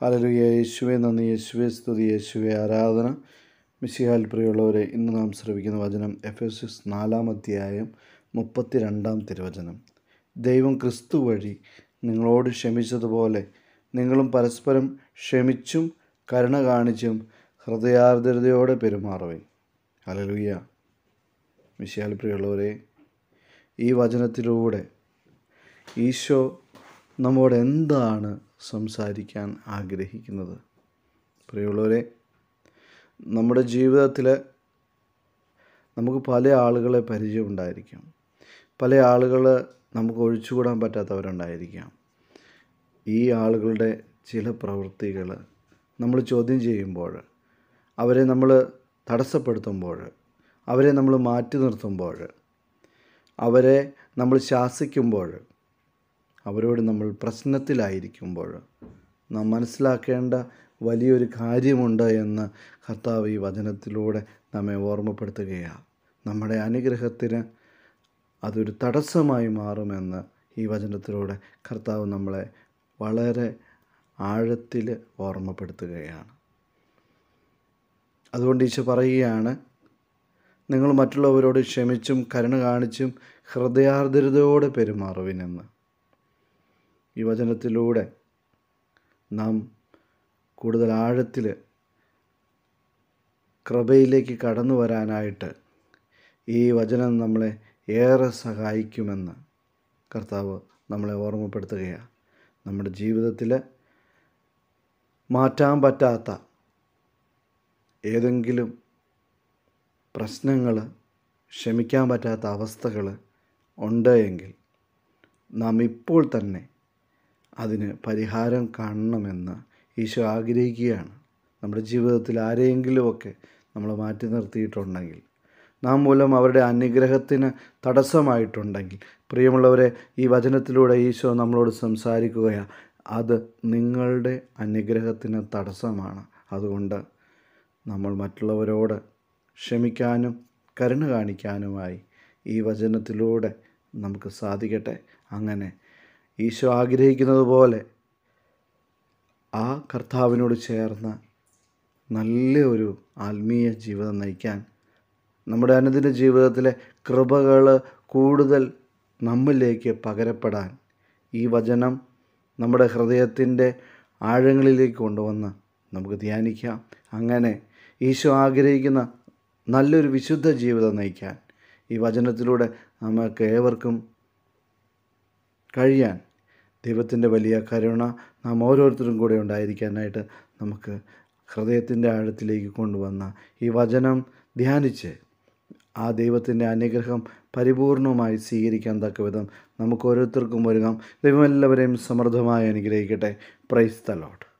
Hallelujah. യേശുവേ നന്ദി. യേശുവേ സ്തുതി. യേശുവെ ആരാധന. മിശിഹാൽ പ്രിയമുള്ളവരെ ഇന്ന് നാം ശ്രവിക്കുന്ന വചനം എഫ് എസ് എസ് നാലാം അധ്യായം മുപ്പത്തി രണ്ടാം തിരുവചനം. ദൈവം ക്രിസ്തു വഴി നിങ്ങളോട് ക്ഷമിച്ചതുപോലെ നിങ്ങളും പരസ്പരം ക്ഷമിച്ചും കരുണ കാണിച്ചും ഹൃദയാർദ്രതയോടെ പെരുമാറുവേ ഹല്ലേലൂയ. മിശിഹാൽ പ്രിയമുള്ളവരെ ഈ വചനത്തിലൂടെ ഈശോ നമ്മോട് എന്താണ് സംസാരിക്കാൻ ആഗ്രഹിക്കുന്നത്. പ്രിയമുള്ളവരെ നമ്മുടെ ജീവിതത്തിൽ നമുക്ക് പല ആളുകളെ പരിചയമുണ്ടായിരിക്കാം. പല ആളുകൾ നമുക്ക് ഒഴിച്ചുകൂടാൻ പറ്റാത്തവരുണ്ടായിരിക്കാം. ഈ ആളുകളുടെ ചില പ്രവൃത്തികൾ നമ്മൾ ചോദ്യം ചെയ്യുമ്പോൾ അവരെ നമ്മൾ തടസ്സപ്പെടുത്തുമ്പോൾ അവരെ നമ്മൾ മാറ്റി നിർത്തുമ്പോൾ അവരെ നമ്മൾ ശാസിക്കുമ്പോൾ അവരോട് നമ്മൾ പ്രശ്നത്തിലായിരിക്കുമ്പോൾ നാം മനസ്സിലാക്കേണ്ട വലിയൊരു കാര്യമുണ്ട് എന്ന് കർത്താവ് ഈ വചനത്തിലൂടെ നമ്മെ ഓർമ്മപ്പെടുത്തുകയാണ്. നമ്മുടെ അനുഗ്രഹത്തിന് അതൊരു തടസ്സമായി മാറുമെന്ന് ഈ വചനത്തിലൂടെ കർത്താവ് നമ്മളെ വളരെ ആഴത്തിൽ ഓർമ്മപ്പെടുത്തുകയാണ്. അതുകൊണ്ട് ഈശോ പറയുകയാണ് നിങ്ങൾ മറ്റുള്ളവരോട് ക്ഷമിച്ചും കരുണ കാണിച്ചും ഹൃദയാർദ്രതയോടെ പെരുമാറുവിനെന്ന് ഈ വചനത്തിലൂടെ നാം കൂടുതൽ ആഴത്തിൽ കൃപയിലേക്ക് കടന്നു വരാനായിട്ട് ഈ വചനം നമ്മളെ ഏറെ സഹായിക്കുമെന്ന് കർത്താവ് നമ്മളെ ഓർമ്മപ്പെടുത്തുകയാണ് നമ്മുടെ ജീവിതത്തിൽ മാറ്റാൻ പറ്റാത്ത ഏതെങ്കിലും പ്രശ്നങ്ങൾ ക്ഷമിക്കാൻ പറ്റാത്ത അവസ്ഥകൾ ഉണ്ട് എങ്കിൽ നാം ഇപ്പോൾ തന്നെ അതിന് പരിഹാരം കാണണമെന്ന് ഈശോ ആഗ്രഹിക്കുകയാണ്. നമ്മുടെ ജീവിതത്തിൽ ആരെയെങ്കിലുമൊക്കെ നമ്മൾ മാറ്റി നിർത്തിയിട്ടുണ്ടെങ്കിൽ നാം മൂലം അവരുടെ അനുഗ്രഹത്തിന് തടസ്സമായിട്ടുണ്ടെങ്കിൽ പ്രിയമുള്ളവരെ ഈ വചനത്തിലൂടെ ഈശോ നമ്മളോട് സംസാരിക്കുകയാണ് അത് നിങ്ങളുടെ അനുഗ്രഹത്തിന് തടസ്സമാണ്. അതുകൊണ്ട് നമ്മൾ മറ്റുള്ളവരോട് ക്ഷമിക്കാനും കരുണ കാണിക്കാനുമായി ഈ വചനത്തിലൂടെ നമുക്ക് സാധിക്കട്ടെ. അങ്ങനെ ഈശോ ആഗ്രഹിക്കുന്നത് പോലെ ആ കർത്താവിനോട് ചേർന്ന് നല്ല ഒരു ആത്മീയ ജീവിതം നയിക്കാൻ നമ്മുടെ അനുദിന ജീവിതത്തിലെ കൃപകൾ കൂടുതൽ നമ്മിലേക്ക് പകരപ്പെടാൻ ഈ വചനം നമ്മുടെ ഹൃദയത്തിന്റെ ആഴങ്ങളിലേക്ക് കൊണ്ടുവന്ന് നമുക്ക് ധ്യാനിക്കാം. അങ്ങനെ ഈശോ ആഗ്രഹിക്കുന്ന നല്ലൊരു വിശുദ്ധ ജീവിതം നയിക്കാൻ ഈ വചനത്തിലൂടെ നമുക്ക് ഏവർക്കും കഴിയാൻ. ദൈവത്തിന്റെ വലിയ കരുണ നാം ഓരോരുത്തരും കൂടെ ഉണ്ടായിരിക്കാനായിട്ട് നമുക്ക് ഹൃദയത്തിന്റെ ആഴത്തിലേക്ക് കൊണ്ടുവന്ന ഈ വചനം ധ്യാനിച്ച് ആ ദൈവത്തിന്റെ അനുഗ്രഹം പരിപൂർണമായി സ്വീകരിക്കാൻ തക്ക വിധം നമുക്ക് ഓരോരുത്തർക്കും ഒരുങ്ങാം. ദൈവം എല്ലാവരെയും സമൃദ്ധമായി അനുഗ്രഹിക്കട്ടെ. Praise the lot